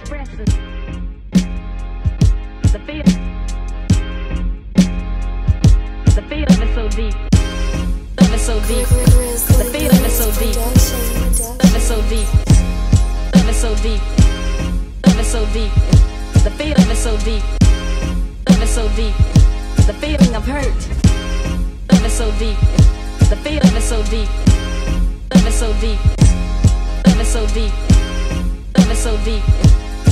expresses the feel. The feeling is so deep. Love is so deep. The feeling is so deep. Love is so deep. Love is so deep. Love is so deep. The feeling is so deep. Love is so deep. The feeling of hurt. Love is so deep. The feeling is so deep. Love is so deep. Love is so deep. Love is so deep.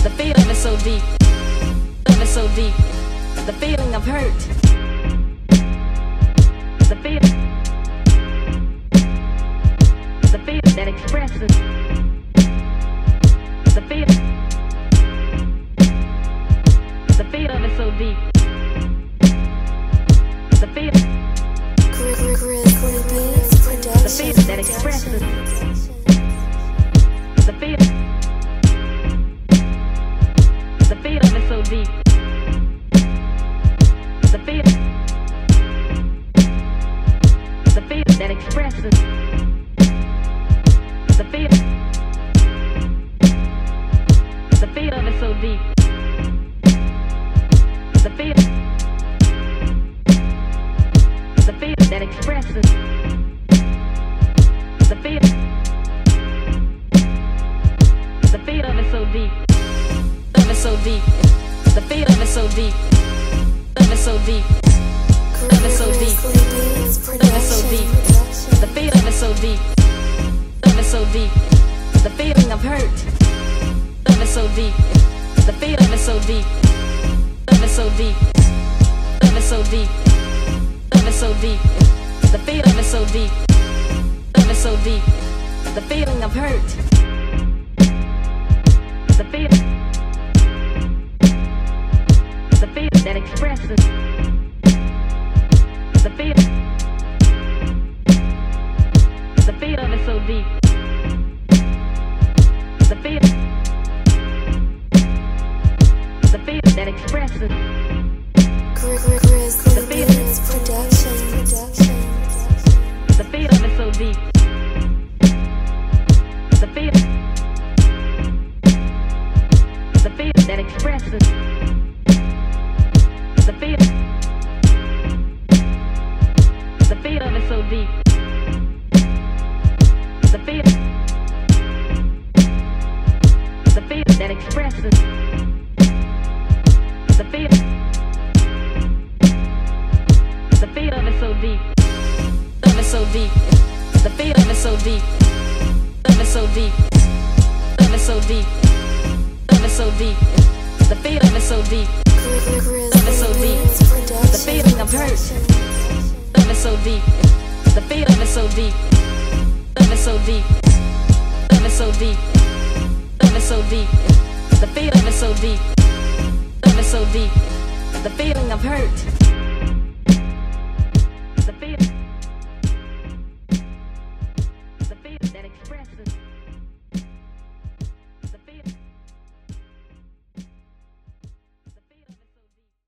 The feeling is so deep. Love is so deep. The feeling of hurt. The feeling. The feeling that expresses. The feeling. The that expresses. The. The so deep. The feeling. The feeling that expresses. The. The so deep. Is so deep. The is so deep. Love is so deep. Love is so deep. Love is so deep. The feeling is so deep. Love is so deep. The feeling of hurt. Love is so deep. The feeling is so deep. Love is so deep. Love is so deep. Love is so deep. The feeling is so deep. Love is so deep. The feeling of hurt. Feeling deep. The feeling is so deep. Love is so deep. Love is so deep. Love is so deep. The feeling is so deep. Love is so deep. The feeling of hurt. Love is so deep. The feeling is so deep. Love is so deep. Love is so deep. Love is so deep. The feeling is so deep. Love is so deep. The feeling of hurt.